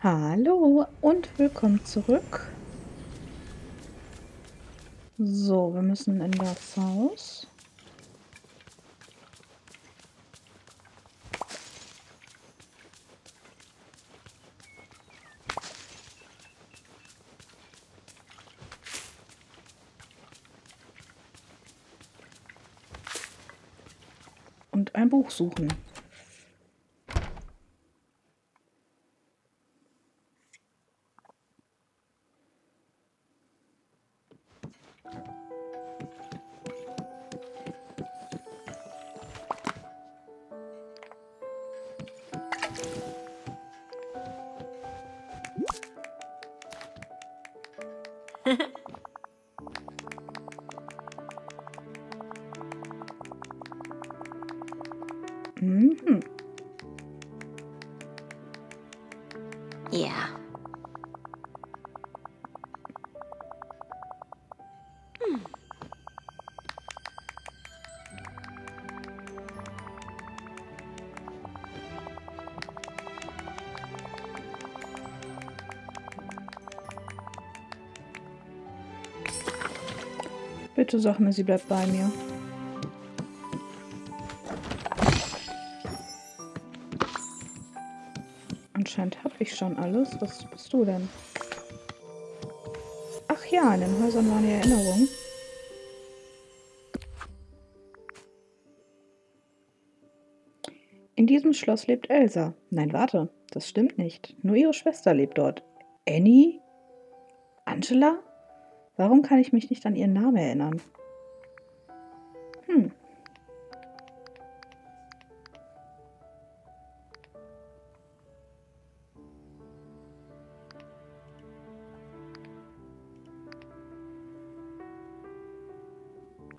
Hallo und willkommen zurück. So, wir müssen in das Haus. Und ein Buch suchen. Bitte sag mir, sie bleibt bei mir. Anscheinend habe ich schon alles. Was bist du denn? Ach ja, in den Häusern waren ja Erinnerungen. In diesem Schloss lebt Elsa. Nein, warte, das stimmt nicht. Nur ihre Schwester lebt dort. Annie? Angela? Warum kann ich mich nicht an ihren Namen erinnern? Hm.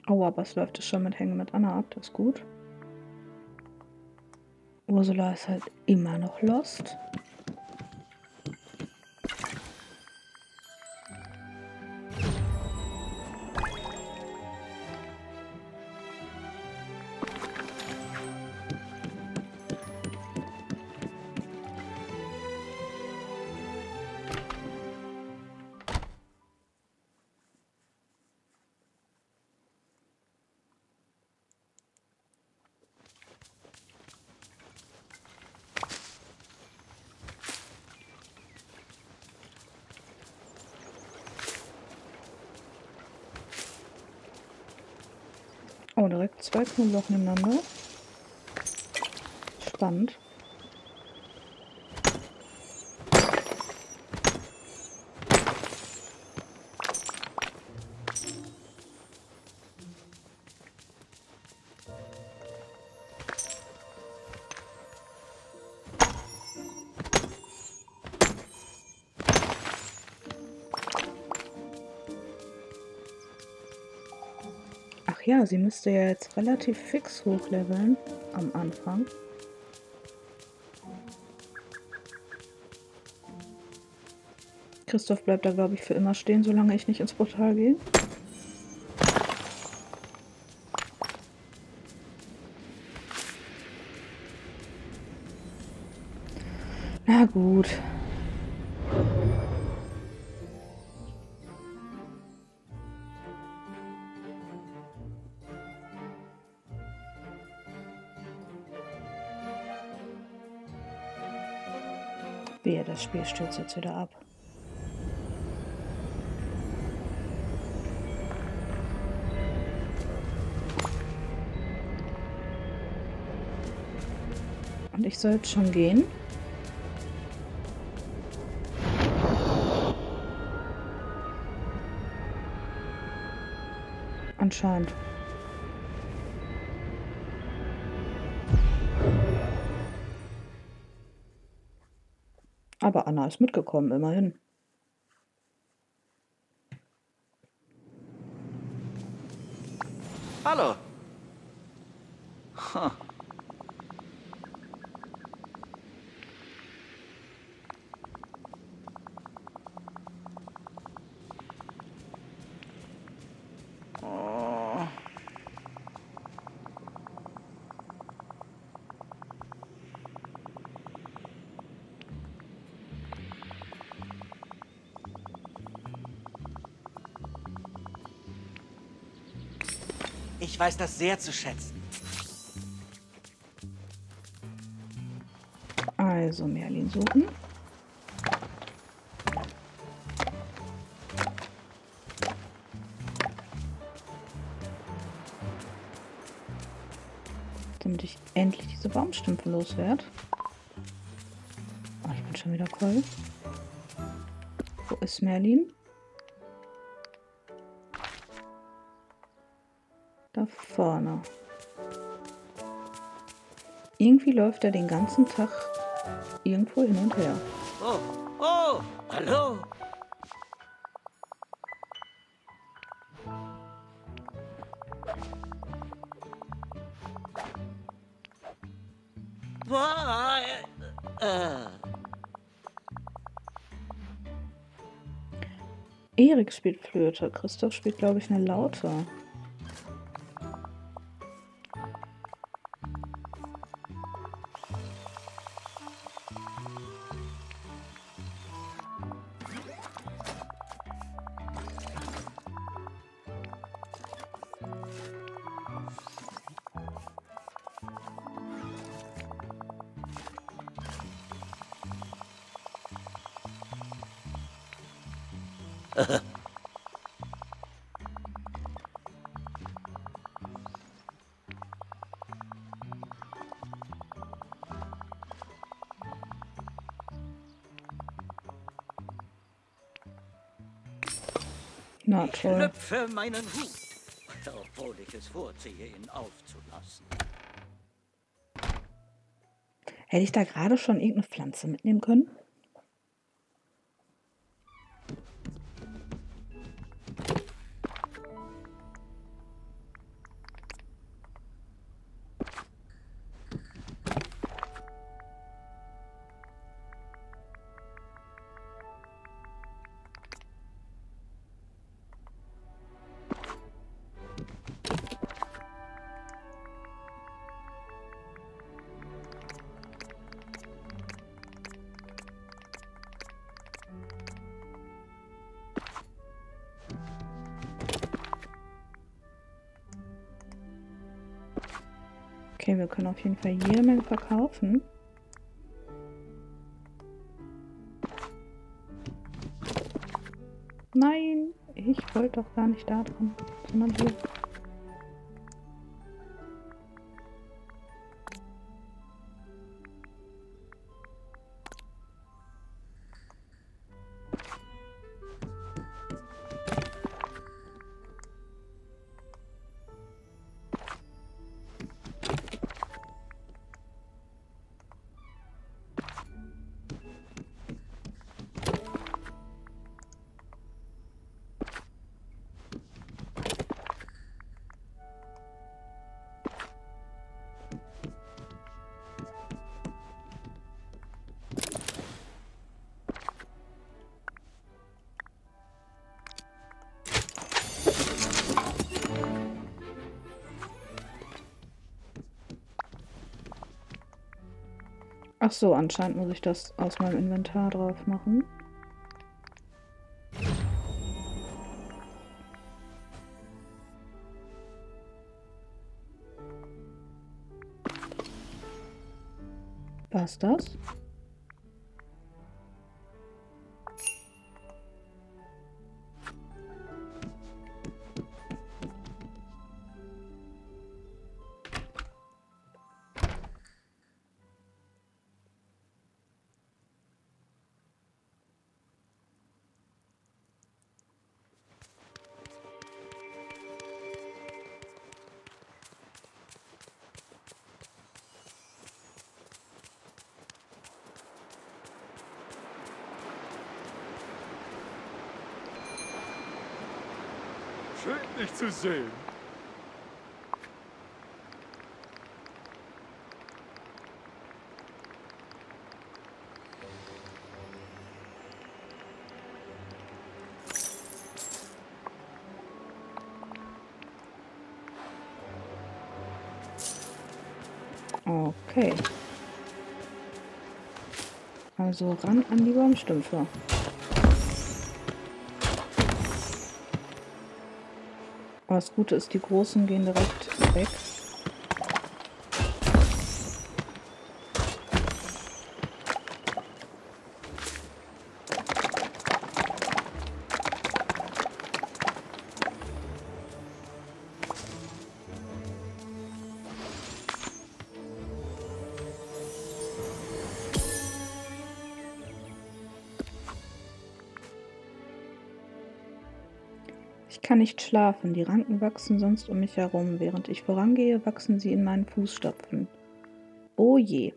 Oh, aber es läuft es schon mit Hängen mit Anna ab, das ist gut. Ursula ist halt immer noch lost. Zwei Knoblauch nebeneinander. Spannend. Sie müsste ja jetzt relativ fix hochleveln am Anfang. Christoph bleibt da, glaube ich, für immer stehen, solange ich nicht ins Portal gehe. Na gut. Wehe, das Spiel stürzt jetzt wieder ab. Und ich soll jetzt schon gehen? Anscheinend. Aber Anna ist mitgekommen, immerhin. Ich weiß das sehr zu schätzen. Also Merlin suchen. Damit ich endlich diese Baumstümpfe loswerde. Oh, ich bin schon wieder voll. Wo ist Merlin? Vorne. Irgendwie läuft er den ganzen Tag irgendwo hin und her. Oh, oh, hallo. Äh. Erik spielt Flöte. Christoph spielt, glaube ich, eine Laute. Na Ich toll. lüpfe meinen Hut, obwohl ich es vorziehe, ihn aufzulassen. Hätte ich da gerade schon irgendeine Pflanze mitnehmen können? Können auf jeden Fall jede Menge verkaufen. Nein, ich wollte doch gar nicht da dran, sondern hier. Ach so, anscheinend muss ich das aus meinem Inventar drauf machen. War's das? Zu sehen. Okay. Also ran an die Baumstümpfe. Aber das Gute ist, die Großen gehen direkt weg. Nicht schlafen, die Ranken wachsen sonst um mich herum. Während ich vorangehe, wachsen sie in meinen Fußstapfen. Oh je.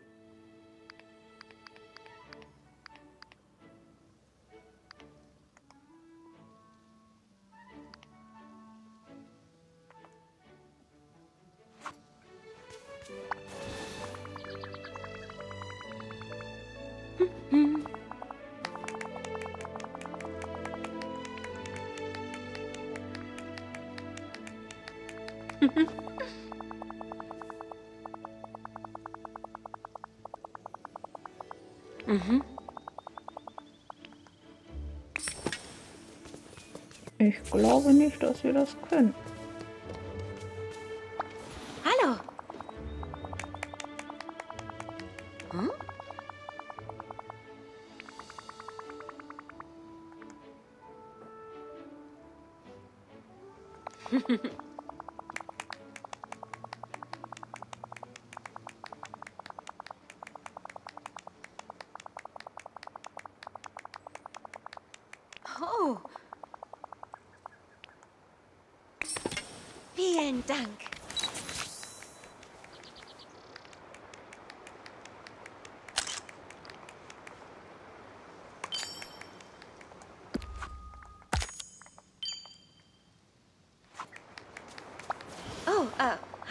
Glaube nicht, dass wir das können.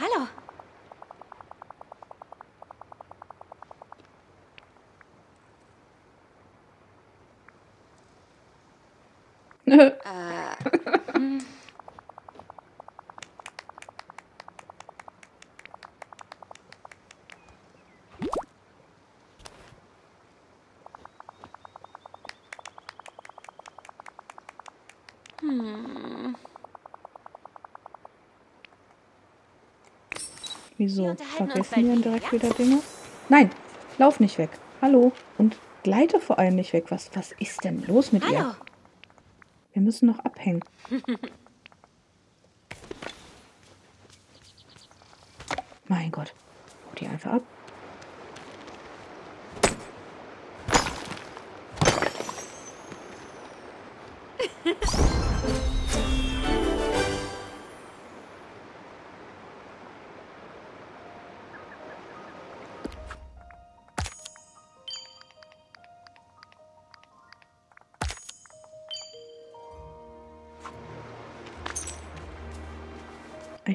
Hallo. Äh, hm. Hm. Wieso? Vergessen wir direkt wieder Dinge? Nein, lauf nicht weg. Hallo. Und gleite vor allem nicht weg. Was, was ist denn los mit Hallo. ihr? Wir müssen noch abhängen.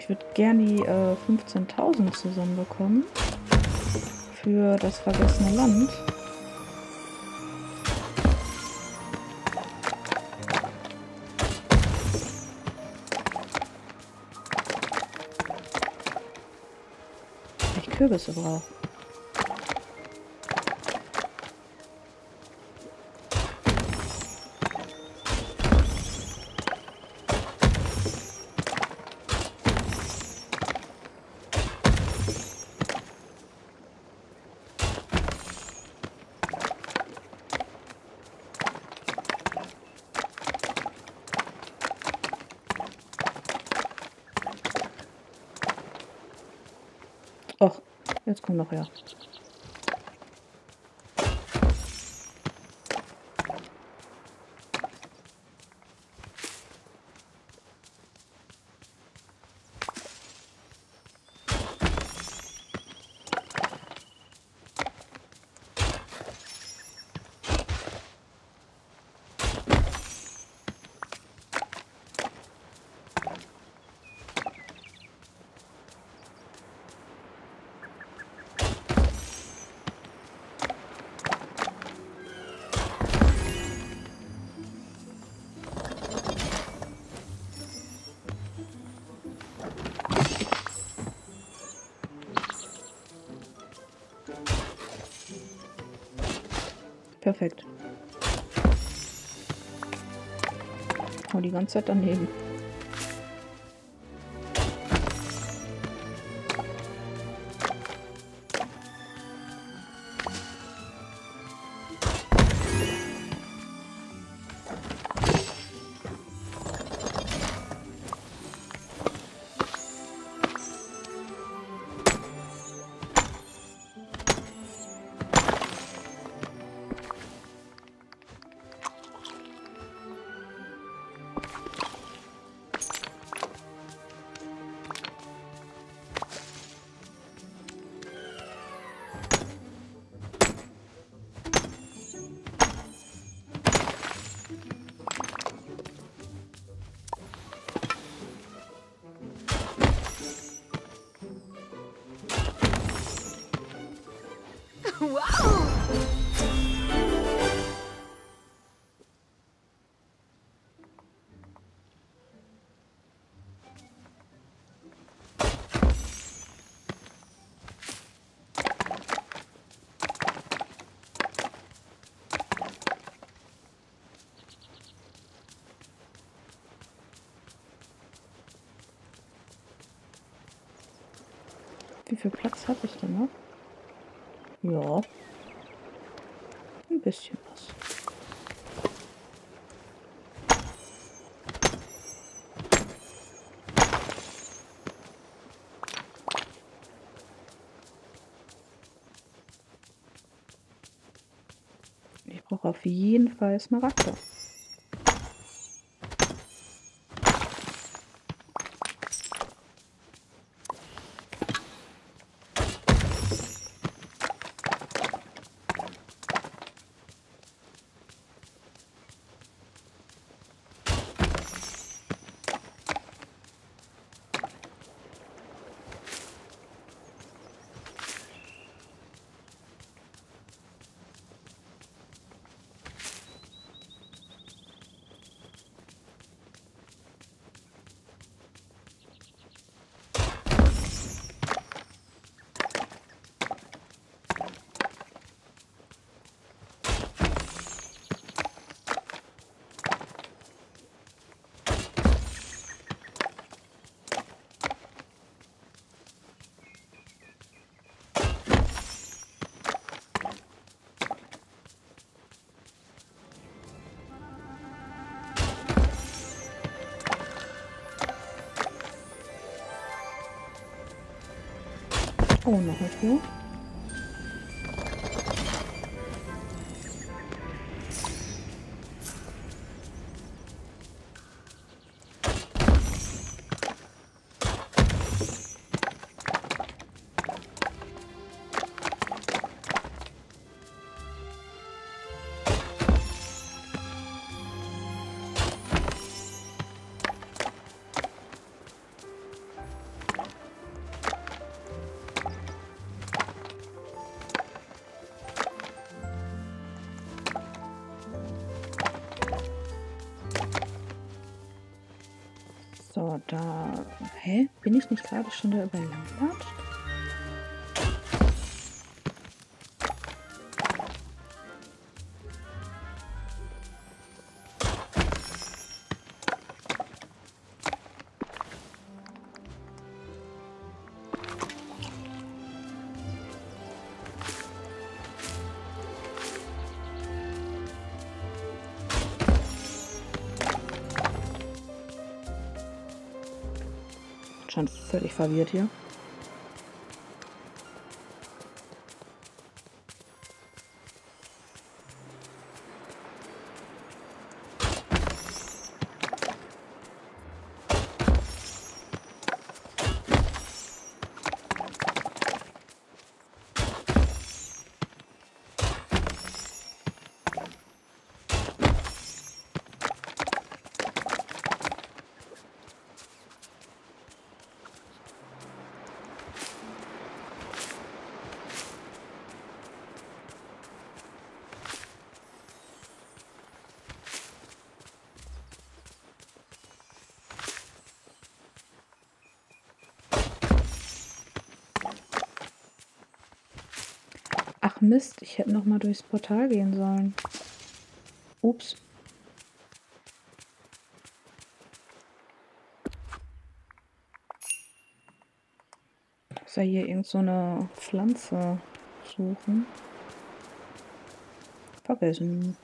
Ich würde gerne die äh, 15.000 zusammenbekommen. Für das vergessene Land. Ich Kürbisse brauche. Och, jetzt komm noch her. Perfekt. Hau die ganze Zeit daneben. Wie viel Platz habe ich denn noch? Ja, Bisschen was. Ich brauche auf jeden Fall Smaragde. Oh, noch eine Truhe. So, Bin ich nicht gerade schon da über verwirrt hier. Mist, ich hätte noch mal durchs Portal gehen sollen. Ups. Muss ja hier irgend so eine Pflanze suchen. Vergessen.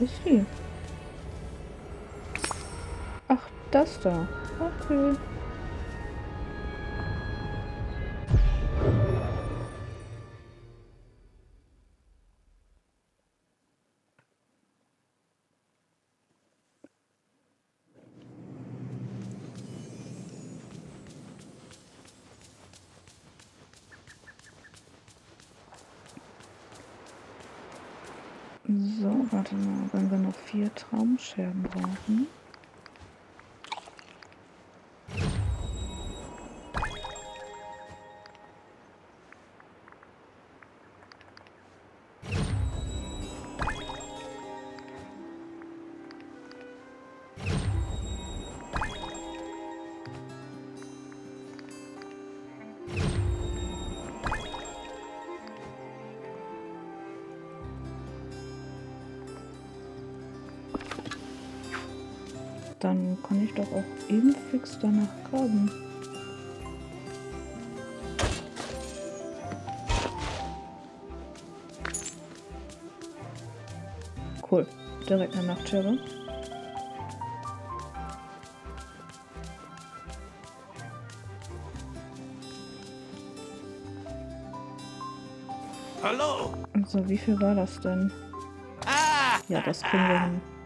Ist sie? Ach, das da. Okay. Wir Traumscherben brauchen. Dann kann ich doch auch eben fix danach graben. Cool. Direkt eine Nachtschere. Hallo? Also, wie viel war das denn? Ah! Ja, das kriegen wir hin.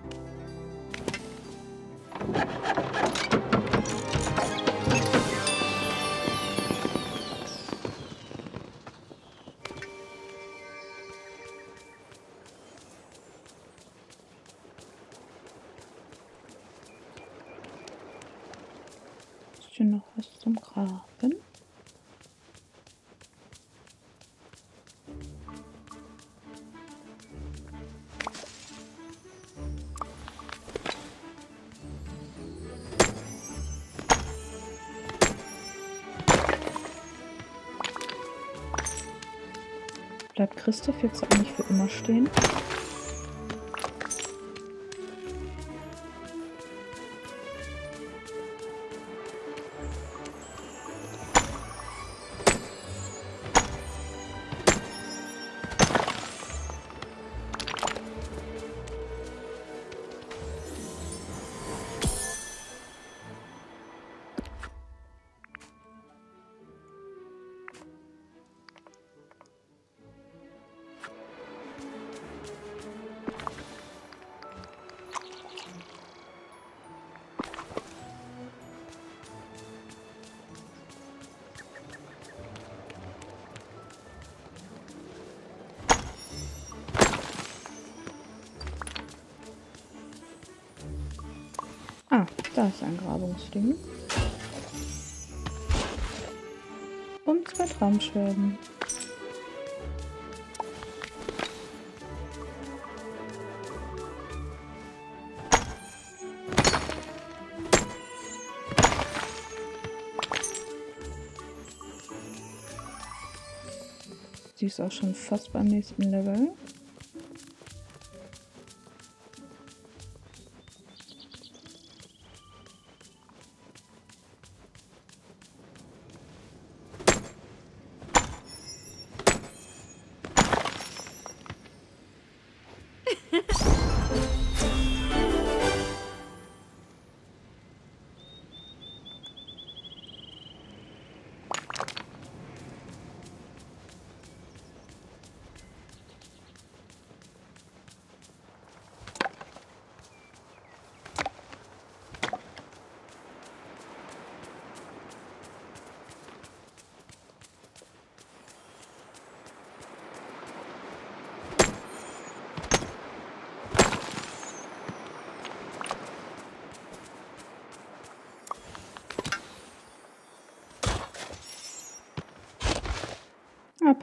Christoph jetzt eigentlich für immer stehen? Grabungsding. Und zwei Traumschwärmen. Sie ist auch schon fast beim nächsten Level.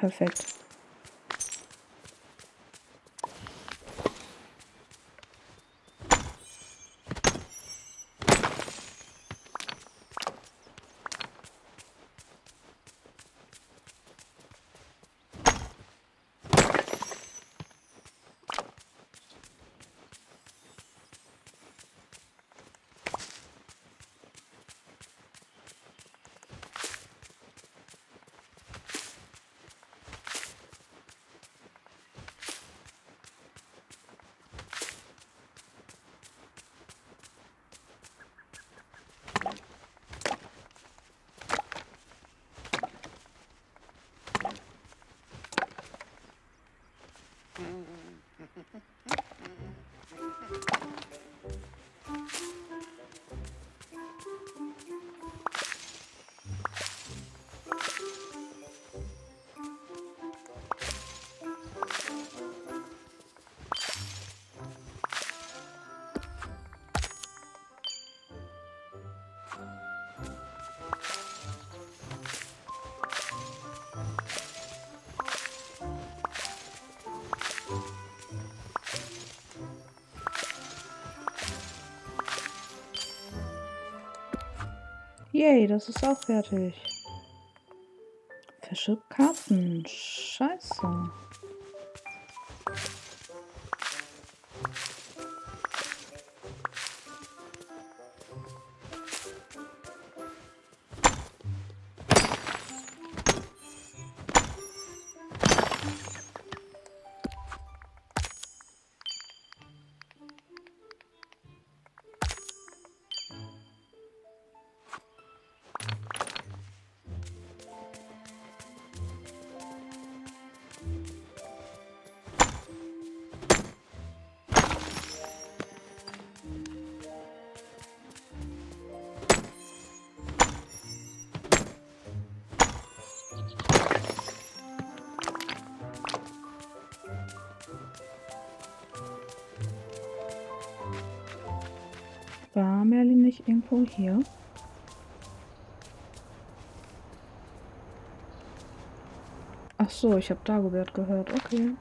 Ah, perfekt. Yay, das ist auch fertig. Fische, Karpfen. Scheiße. Irgendwo hier? Ach so, ich habe Dagobert gehört. Okay.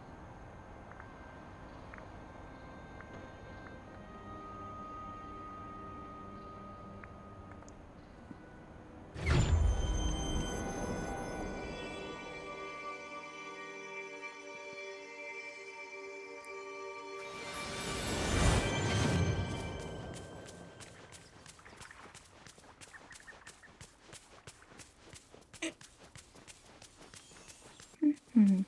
Hm.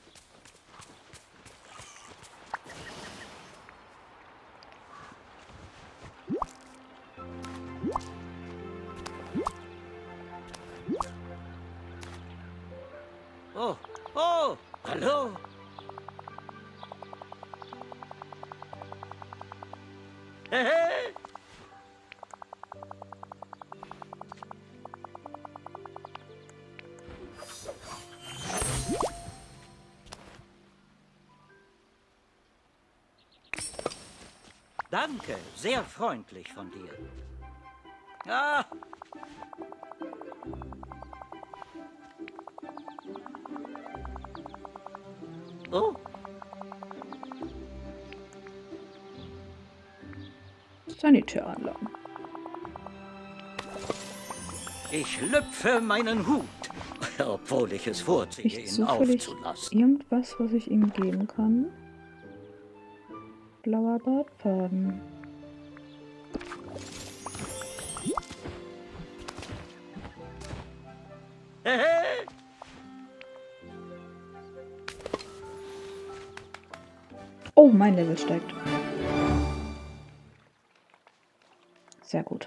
Oh, oh, hallo. Danke, sehr freundlich von dir. Ah, oh, Sanitäranlagen. ich lüpfe meinen Hut, obwohl ich es vorziehe, Nicht ihn aufzulassen. irgendwas, was ich ihm geben kann? Blauer hey. Oh, mein Level steigt. Sehr gut.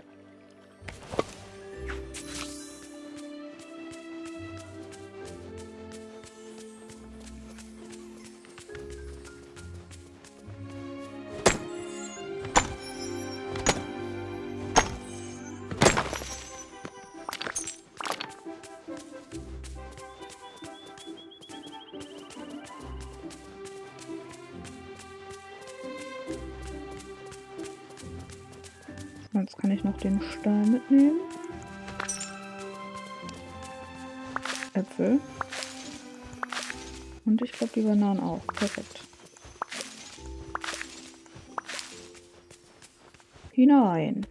Jetzt kann ich noch den Stein mitnehmen. Äpfel. Und ich glaube die Bananen auch. Perfekt. Hinein.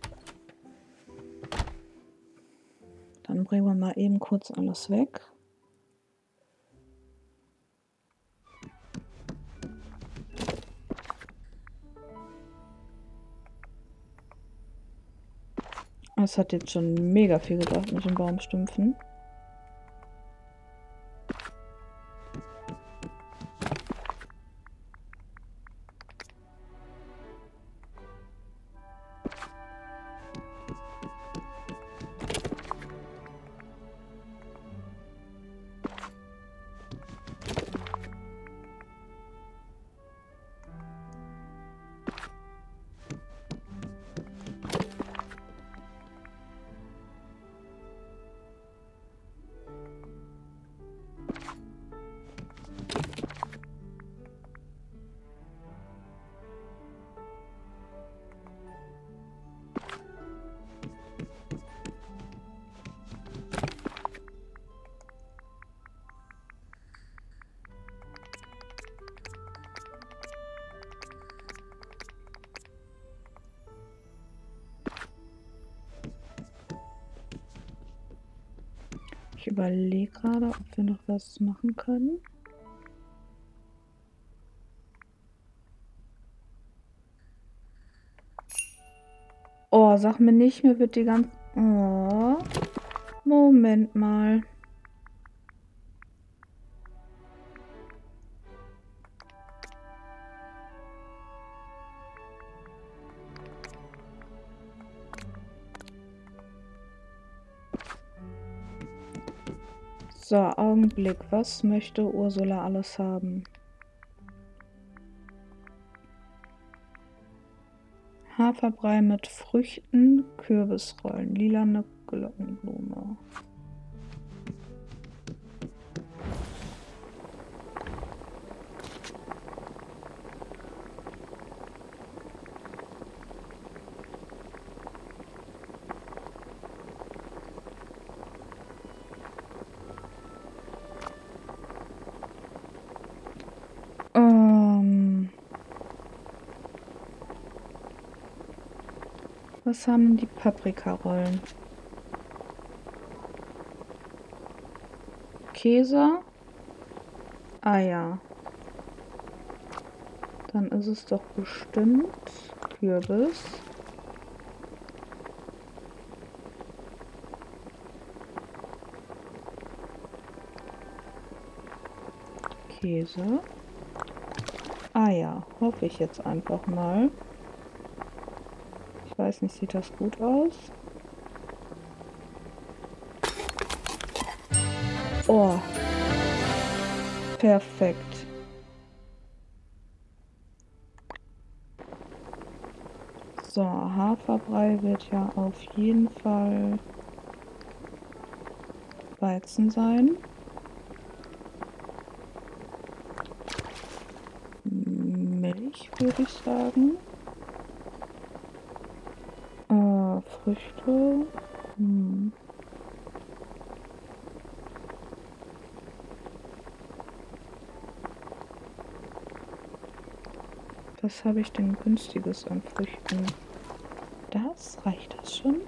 Dann bringen wir mal eben kurz alles weg. Es hat jetzt schon mega viel gebracht mit den Baumstümpfen. Überlege gerade, ob wir noch was machen können. Oh, sag mir nicht, mir wird die ganze... Oh. Moment mal. So, Augenblick. Was möchte Ursula alles haben? Haferbrei mit Früchten, Kürbisrollen, lilane Glockenblume. Was haben die Paprikarollen? Käse, Eier. Dann ist es doch bestimmt Kürbis. Käse. Eier. Hoffe ich jetzt einfach mal. Weiß nicht, sieht das gut aus? Oh. Perfekt. So, Haferbrei wird ja auf jeden Fall Weizen sein. Milch würde ich sagen. Äh, Früchte. Hm. Was habe ich denn günstiges an Früchten? Das reicht das schon?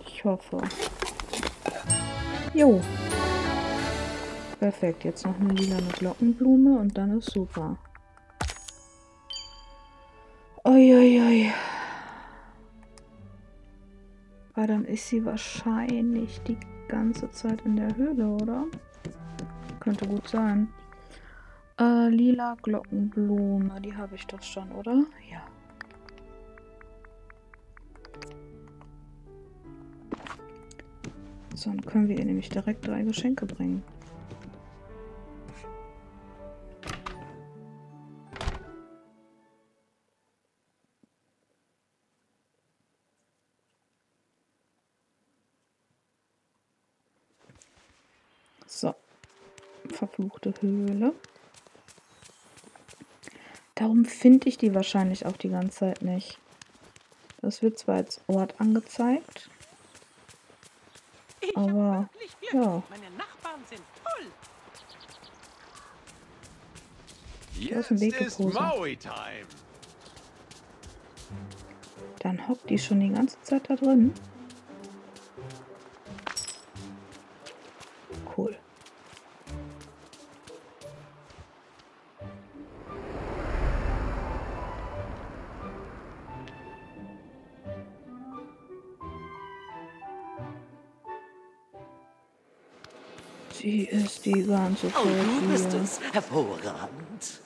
Ich hoffe. Jo. Perfekt, jetzt noch eine lilane Glockenblume und dann ist super. Uiuiui. Aber dann ist sie wahrscheinlich die ganze Zeit in der Höhle, oder? Könnte gut sein. Äh, lila Glockenblume, die habe ich doch schon, oder? Ja. So, dann können wir ihr nämlich direkt drei Geschenke bringen. Verfluchte Höhle. Darum finde ich die wahrscheinlich auch die ganze Zeit nicht. Das wird zwar als Ort angezeigt, Ich Aber, ja. Meine Nachbarn sind toll. aus dem Weg Jetzt ist geposert. Maui-Time. dann hockt die schon die ganze Zeit da drin. Die ganze Zeit Oh, du bist es. Hervorragend.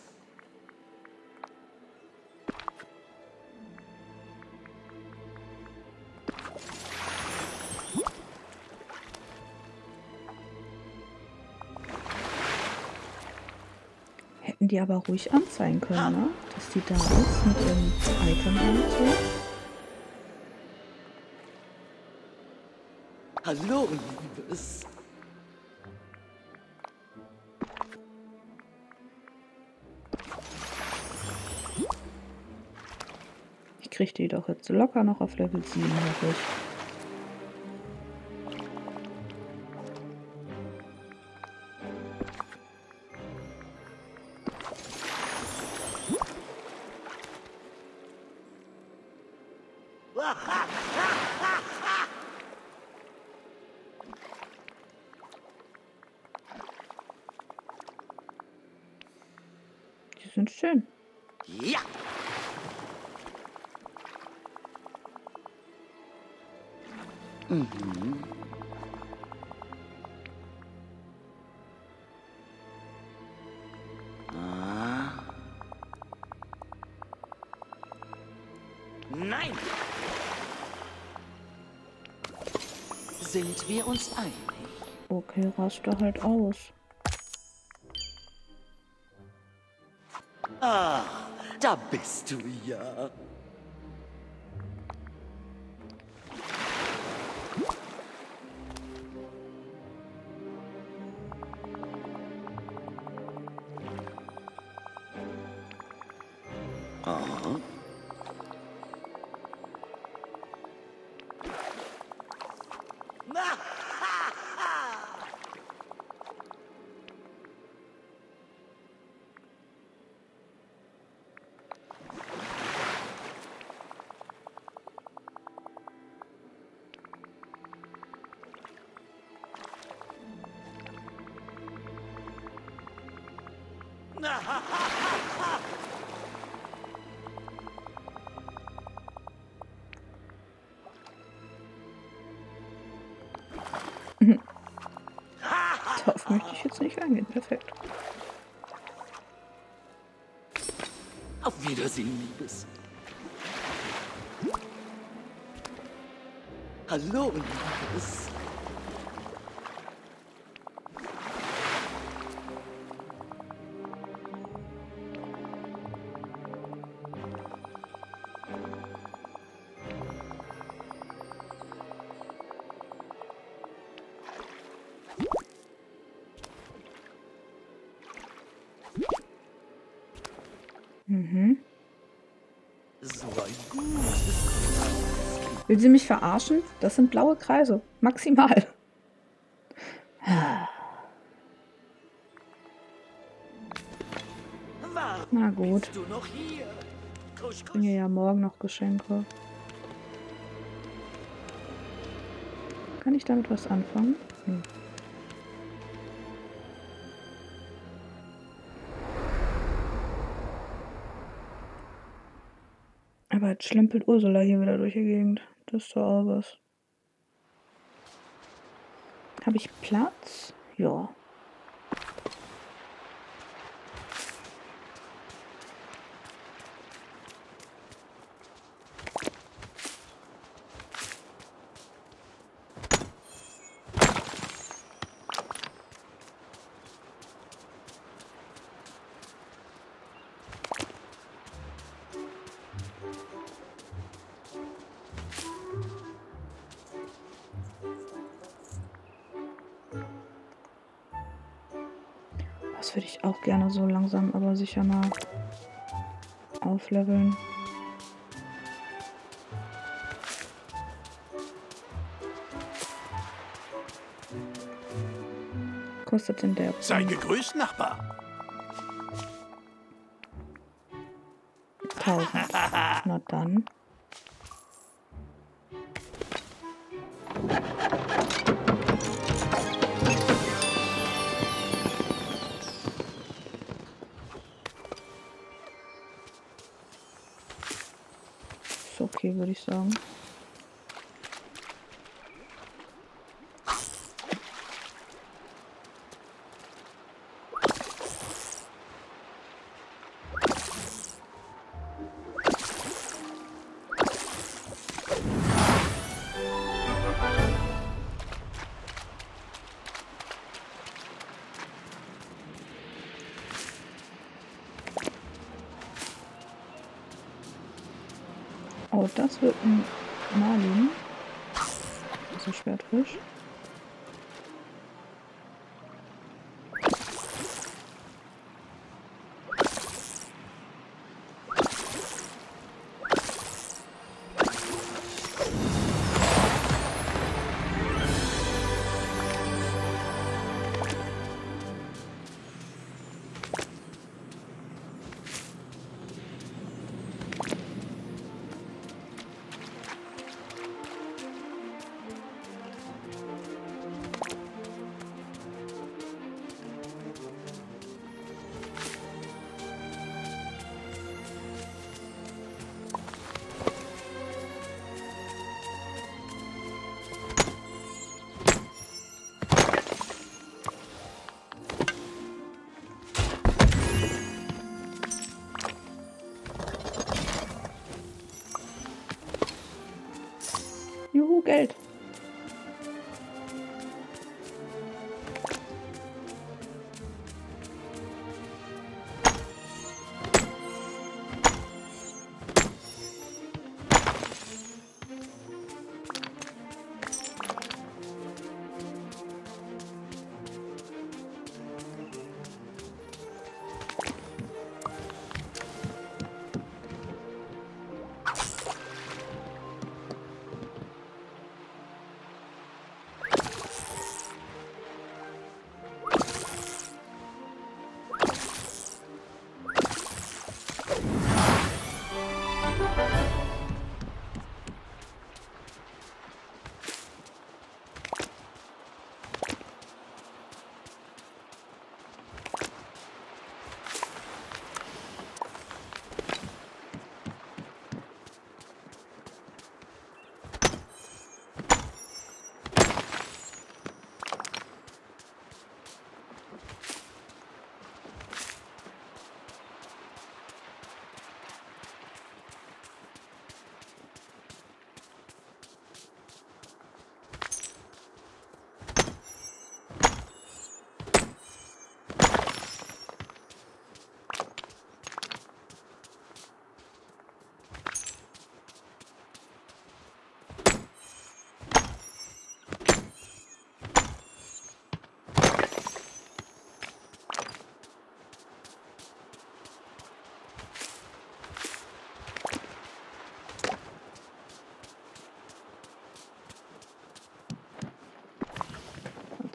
Hätten die aber ruhig anzeigen können, ne? Dass die da ist mit ihrem Icon und so. Hallo, Liebes. Ich krieg die doch jetzt locker noch auf Level 7, hoffe ich. Wir uns einig? Okay, raste halt aus. Ah, da bist du ja. Darauf möchte ich jetzt nicht eingehen. Perfekt. Auf Wiedersehen, Liebes. Hallo, Liebes. Will sie mich verarschen? Das sind blaue Kreise. Maximal. Na gut. Ich bringe ja morgen noch Geschenke. Kann ich damit was anfangen? Hm. Aber jetzt schlempelt Ursula hier wieder durch die Gegend. Das ist doch auch was. Habe ich Platz? Das würde ich auch gerne so langsam, aber sicher mal aufleveln. Kostet denn der? Sei gegrüßt, Nachbar. 1000. Na dann. Ist okay,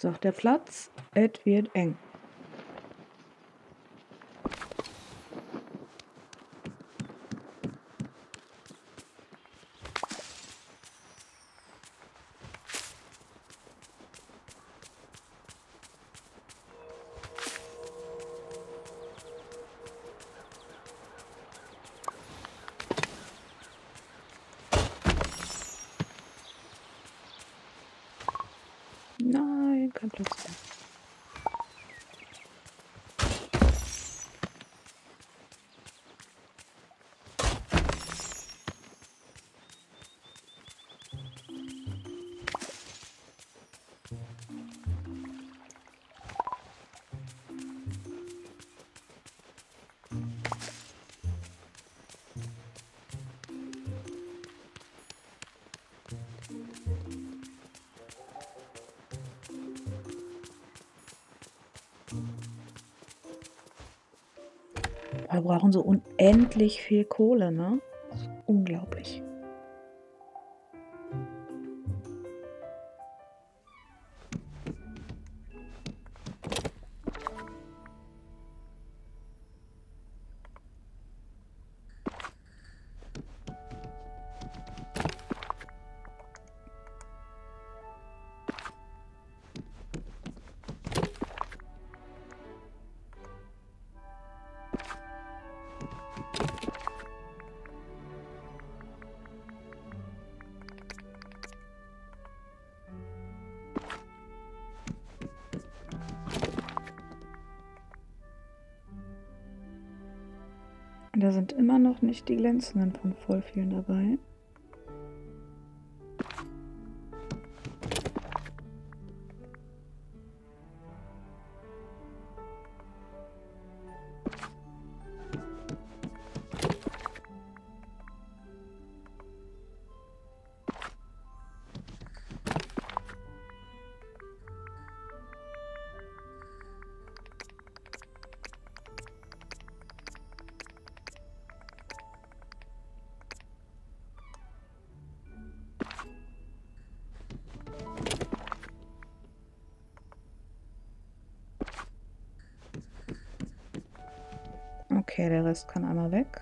sagt der Platz, es wird eng. Brauchen so unendlich viel Kohle, ne? Ist unglaublich. Immer noch nicht die glänzenden von voll vielen dabei. Okay, der Rest kann einmal weg.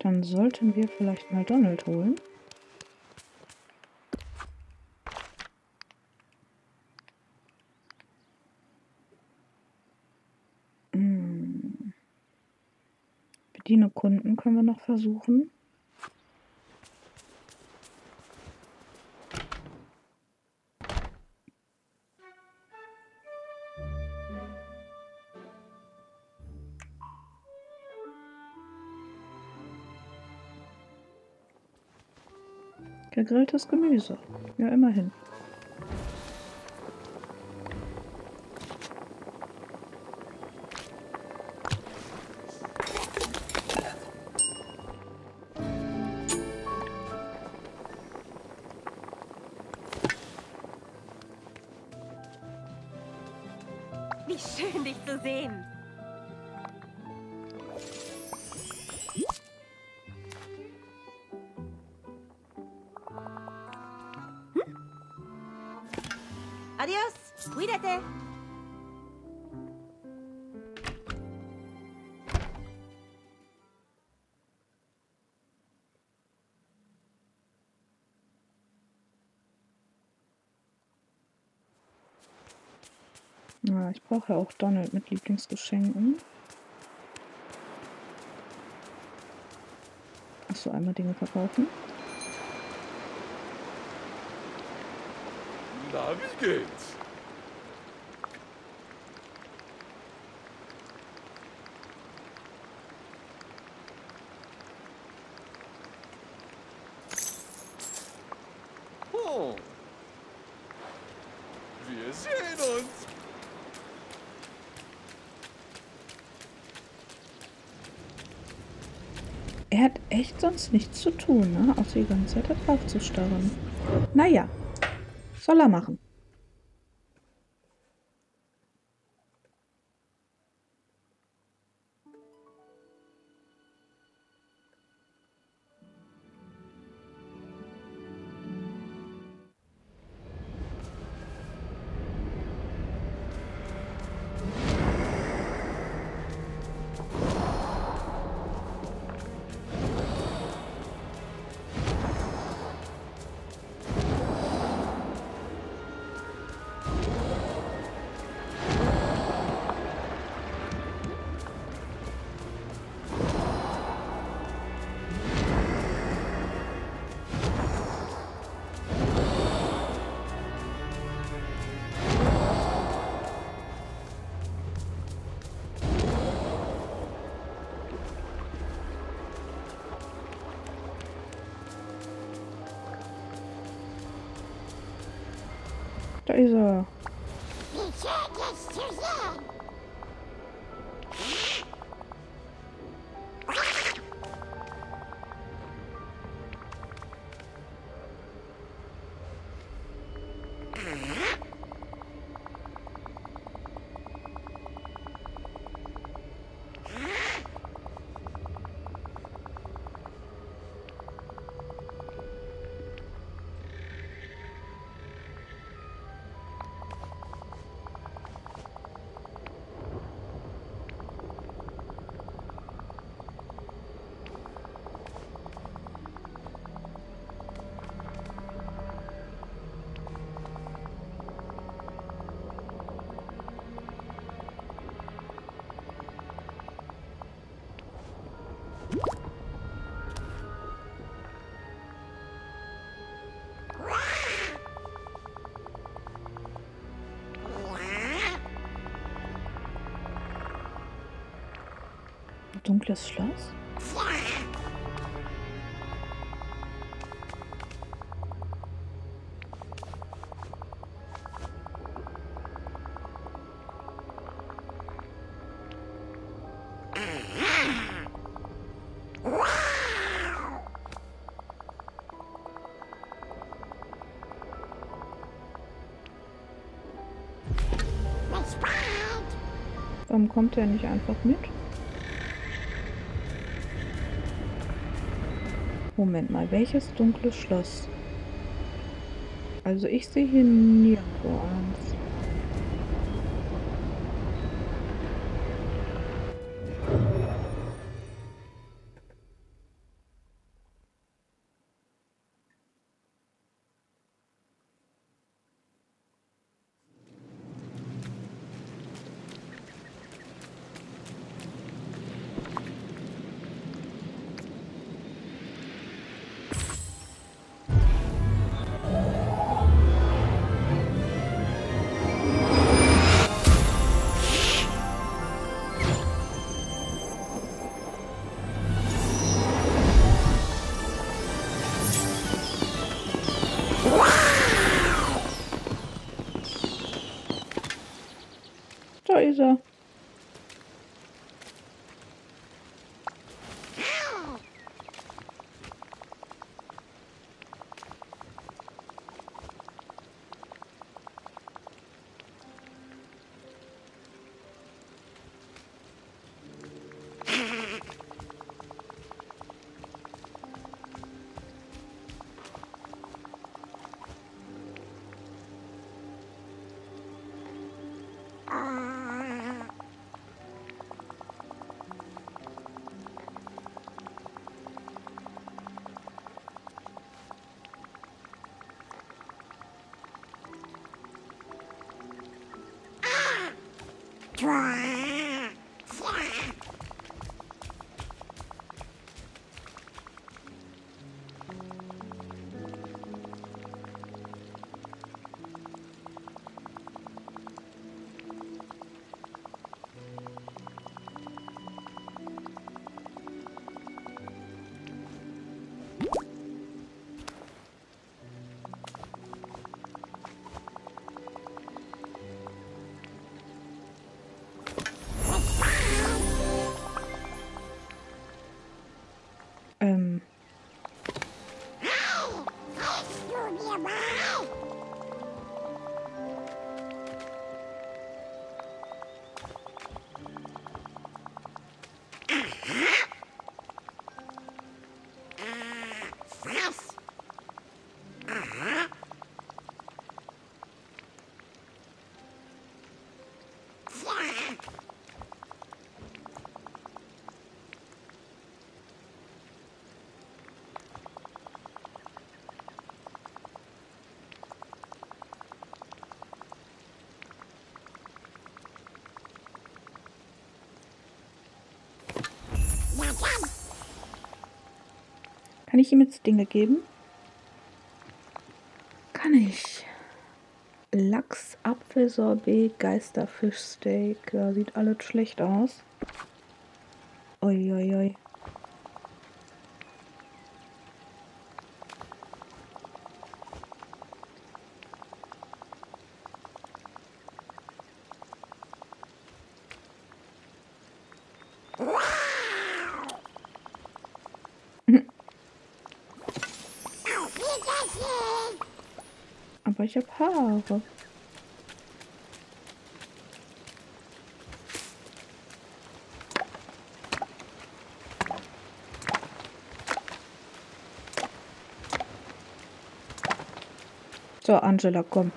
Dann sollten wir vielleicht mal Donald holen. Hm. Bediene Kunden können wir noch versuchen. Gegrilltes Gemüse. Ja, immerhin. Adiós, cuídate. Ja, ich brauche ja auch Donald mit Lieblingsgeschenken. Achso, einmal Dinge verkaufen. Na, wie geht's? Wir sehen uns. Er hat echt sonst nichts zu tun, ne? Außer die ganze Zeit da drauf zu starren. Naja, soll er machen. Da ist er. Dunkles Schloss? Warum kommt er nicht einfach mit? Moment mal, welches dunkles Schloss? Also ich sehe hier nirgendwo eins. try. Kann ich ihm jetzt Dinge geben? Kann ich. Lachs, Apfelsorbet, Geisterfischsteak. Ja, sieht alles schlecht aus. Uiuiui. Ui, ui. Aber ich habe Haare. So, Angela, komm.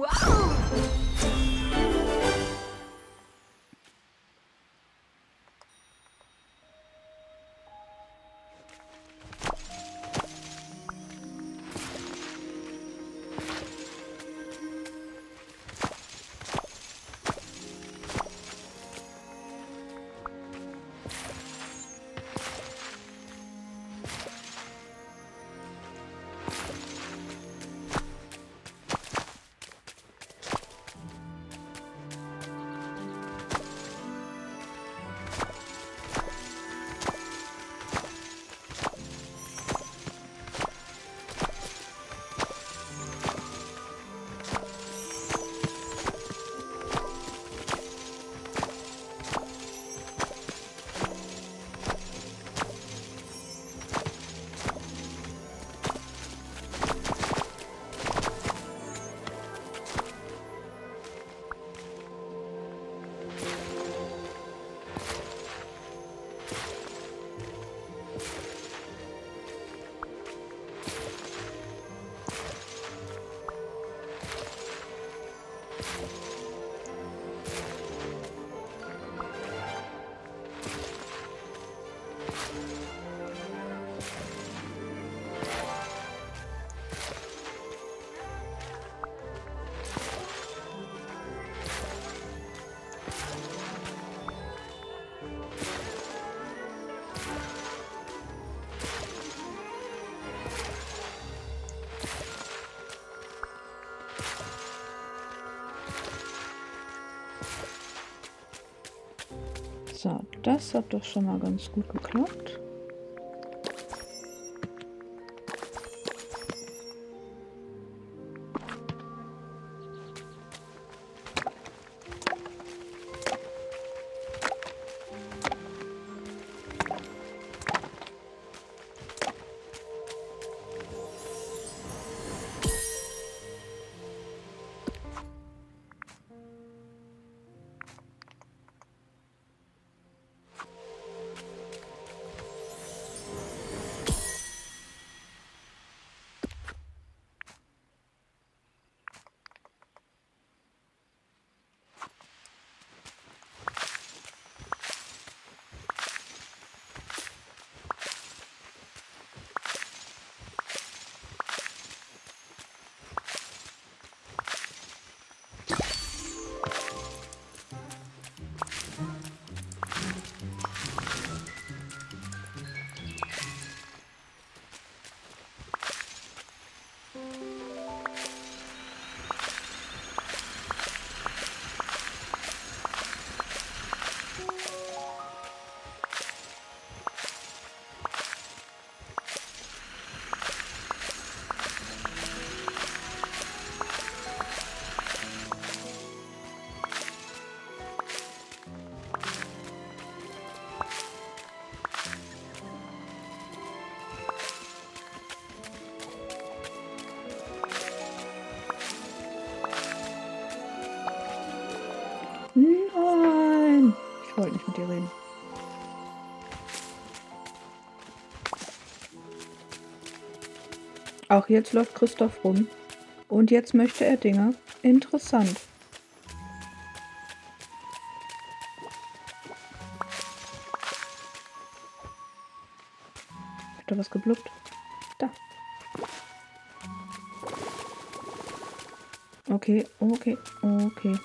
Whoa! So, das hat doch schon mal ganz gut geklappt. Reden. Auch jetzt läuft Christoph rum. Und jetzt möchte er Dinge. Interessant. Hat da was geblubbt? Da. Okay, okay, okay.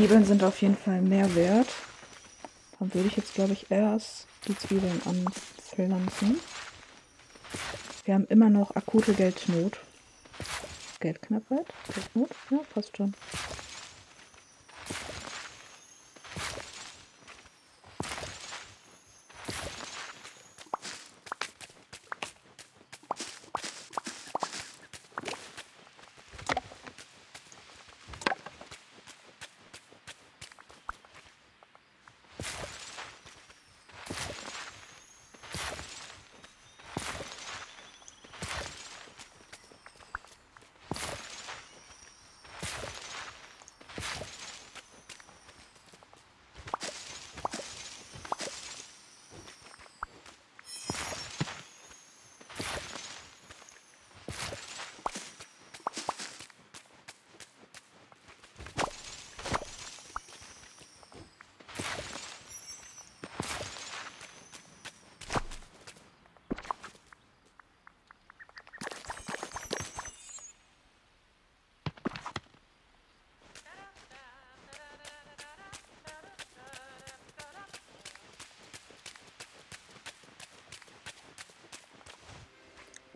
Zwiebeln sind auf jeden Fall mehr wert. Dann würde ich jetzt, glaube ich, erst die Zwiebeln anpflanzen. Wir haben immer noch akute Geldnot. Geldknappheit? Geldnot? Ja, passt schon.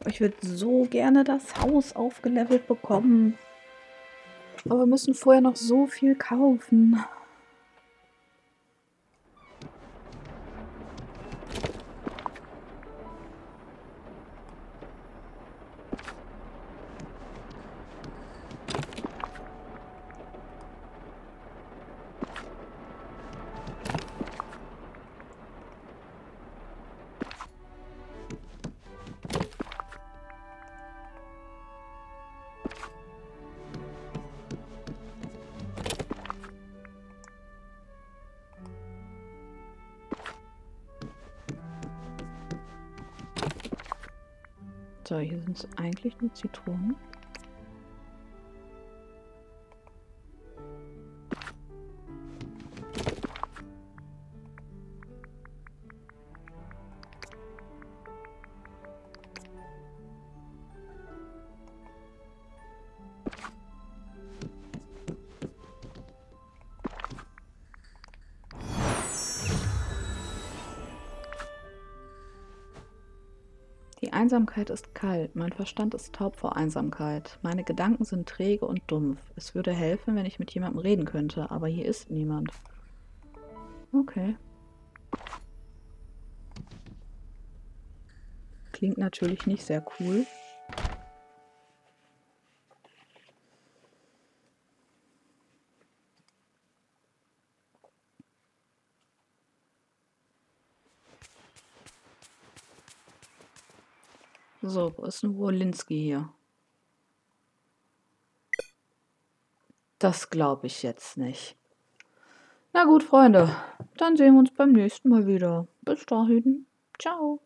Ich würde so gerne das Haus aufgelevelt bekommen. Aber wir müssen vorher noch so viel kaufen. Eigentlich nur Zitronen. Einsamkeit ist kalt, mein Verstand ist taub vor Einsamkeit. Meine Gedanken sind träge und dumpf. Es würde helfen, wenn ich mit jemandem reden könnte, aber hier ist niemand. Okay. Klingt natürlich nicht sehr cool. So, wo ist ein Wolinski hier? Das glaube ich jetzt nicht. Na gut, Freunde, dann sehen wir uns beim nächsten Mal wieder. Bis dahin. Ciao.